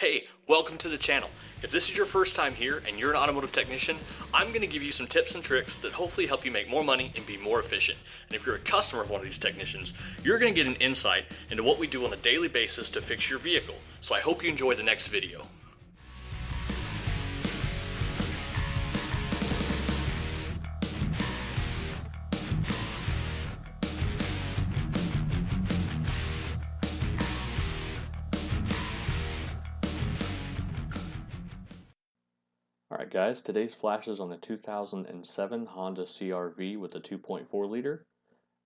Hey, welcome to the channel. If this is your first time here and you're an automotive technician, I'm going to give you some tips and tricks that hopefully help you make more money and be more efficient. And if you're a customer of one of these technicians, you're going to get an insight into what we do on a daily basis to fix your vehicle. So I hope you enjoy the next video. Alright guys, today's flash is on the 2007 Honda CRV with a 2.4 liter.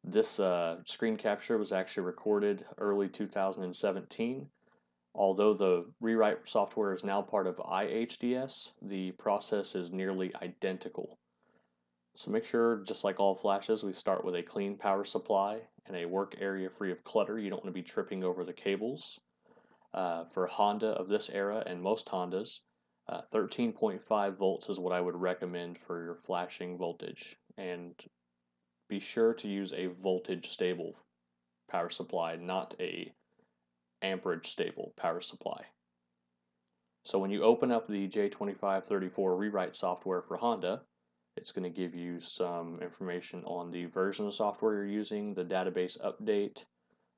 This uh, screen capture was actually recorded early 2017. Although the rewrite software is now part of iHDS, the process is nearly identical. So make sure, just like all flashes, we start with a clean power supply and a work area free of clutter. You don't want to be tripping over the cables. Uh, for Honda of this era and most Hondas, uh, 13.5 volts is what I would recommend for your flashing voltage. And be sure to use a voltage stable power supply, not a amperage stable power supply. So when you open up the J2534 rewrite software for Honda, it's going to give you some information on the version of software you're using, the database update,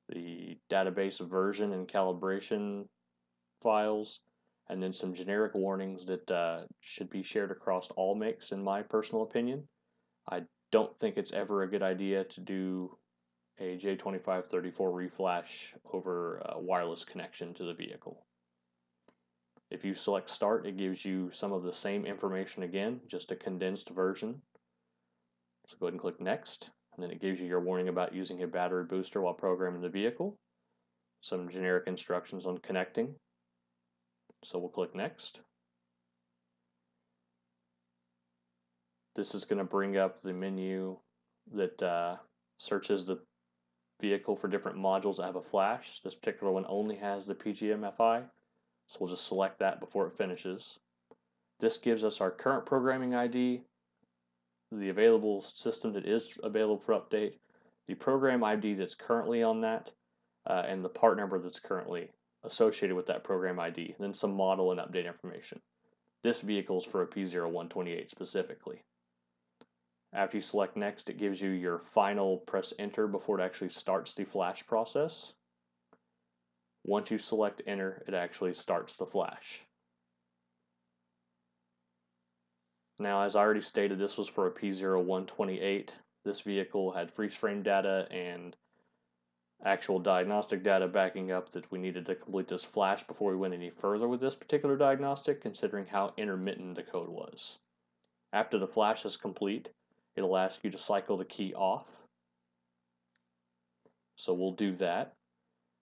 the database version and calibration files, and then some generic warnings that uh, should be shared across all makes, in my personal opinion. I don't think it's ever a good idea to do a J2534 reflash over a wireless connection to the vehicle. If you select start, it gives you some of the same information again, just a condensed version. So go ahead and click next, and then it gives you your warning about using a battery booster while programming the vehicle, some generic instructions on connecting, so we'll click next. This is going to bring up the menu that uh, searches the vehicle for different modules that have a flash. This particular one only has the PGMFI, so we'll just select that before it finishes. This gives us our current programming ID, the available system that is available for update, the program ID that's currently on that, uh, and the part number that's currently associated with that program ID, then some model and update information. This vehicle is for a P0128 specifically. After you select next, it gives you your final press enter before it actually starts the flash process. Once you select enter, it actually starts the flash. Now, as I already stated, this was for a P0128. This vehicle had freeze frame data and actual diagnostic data backing up that we needed to complete this flash before we went any further with this particular diagnostic, considering how intermittent the code was. After the flash is complete, it'll ask you to cycle the key off. So we'll do that.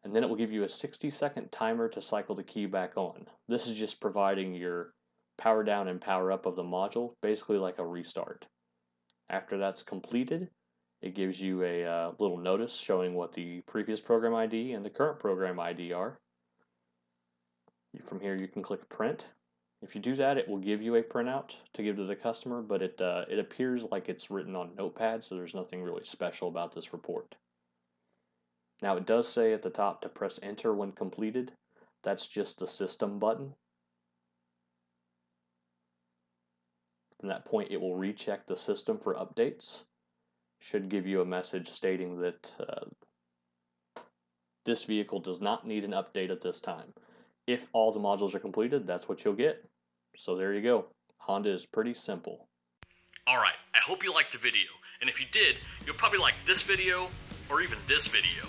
And then it will give you a 60 second timer to cycle the key back on. This is just providing your power down and power up of the module, basically like a restart. After that's completed, it gives you a uh, little notice showing what the previous program ID and the current program ID are. From here you can click print. If you do that, it will give you a printout to give to the customer, but it, uh, it appears like it's written on Notepad, so there's nothing really special about this report. Now it does say at the top to press enter when completed. That's just the system button. From that point, it will recheck the system for updates should give you a message stating that uh, this vehicle does not need an update at this time. If all the modules are completed, that's what you'll get. So there you go. Honda is pretty simple. Alright, I hope you liked the video. And if you did, you'll probably like this video or even this video.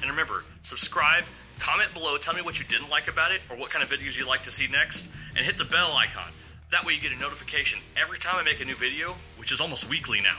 And remember, subscribe, comment below, tell me what you didn't like about it or what kind of videos you'd like to see next, and hit the bell icon. That way you get a notification every time I make a new video, which is almost weekly now.